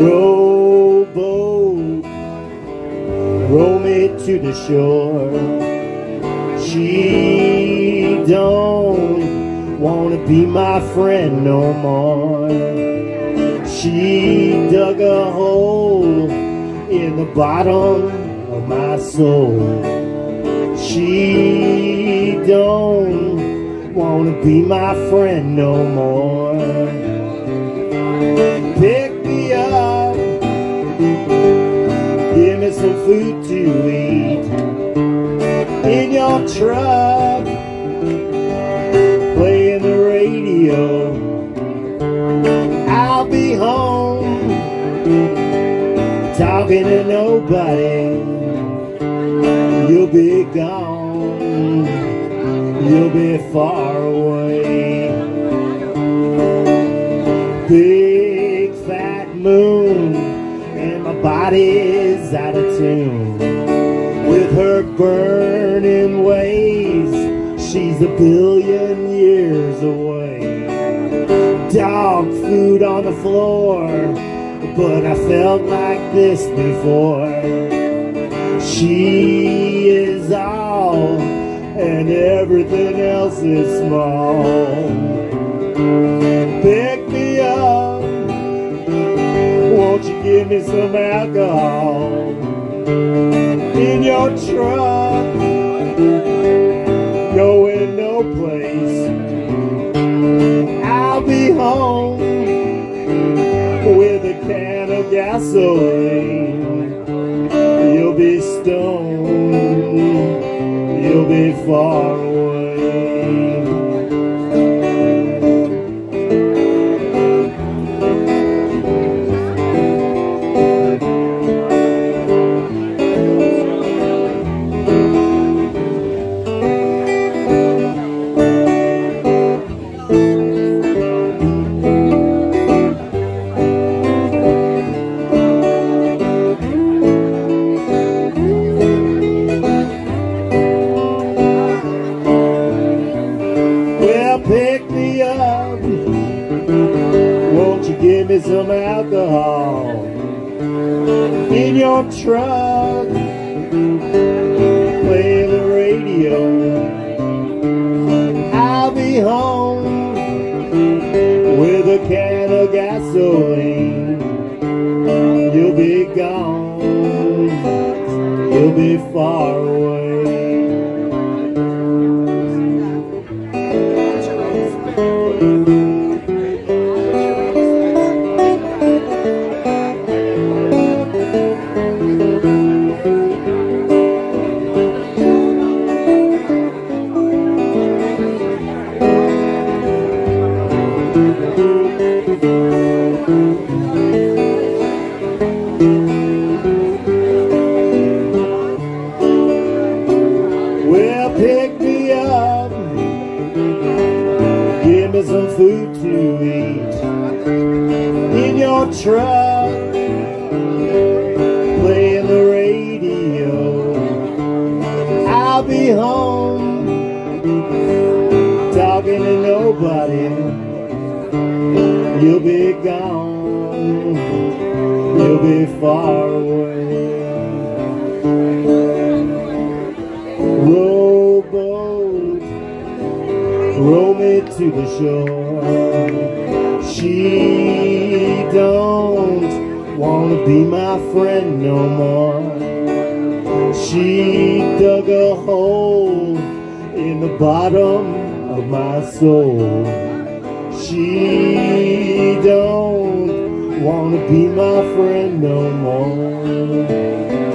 rowboat, row me to the shore. She don't wanna be my friend no more. She dug a hole in the bottom of my soul. She don't wanna be my friend no more. Pick some food to eat. In your truck, playing the radio. I'll be home, talking to nobody. You'll be gone, you'll be far away. Big my body's out of tune. With her burning ways, she's a billion years away. Dog food on the floor, but I felt like this before. She is all, and everything else is small. Pick me some alcohol? In your truck, going no place. I'll be home with a can of gasoline. You'll be stoned, you'll be far me some alcohol in your truck? Play the radio. I'll be home with a can of gasoline. You'll be gone. You'll be far away. Well, pick me up. Give me some food to eat. In your truck, playing the radio. I'll be home, talking to nobody. You'll be gone. You'll be far away. Shore. She don't wanna be my friend no more. She dug a hole in the bottom of my soul. She don't wanna be my friend no more.